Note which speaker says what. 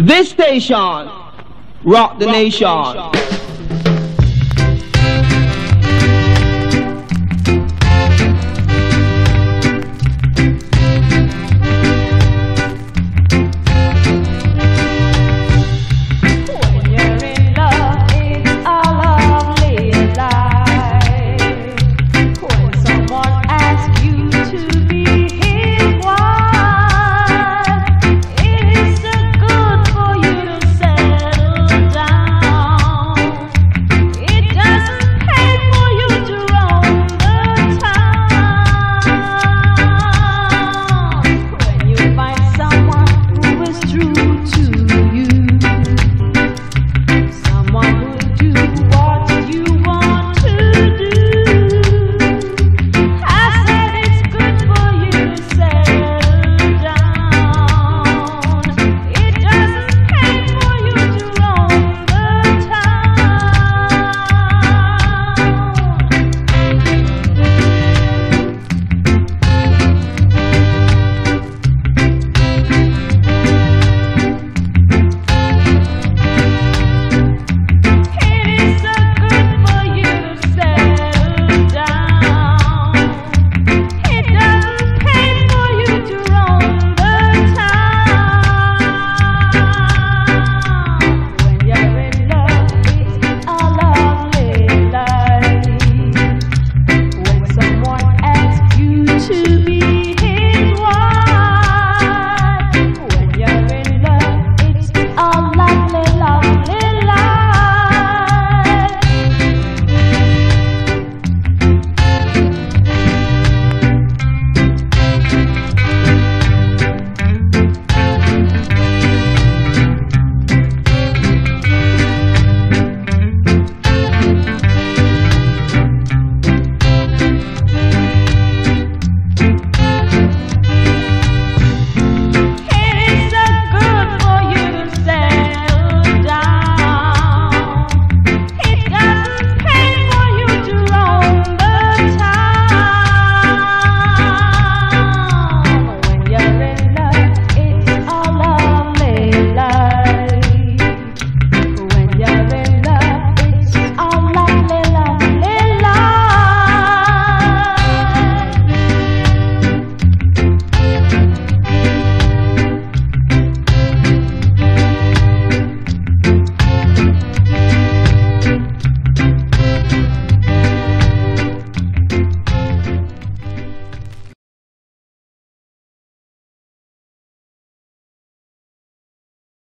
Speaker 1: This station, rock the nation.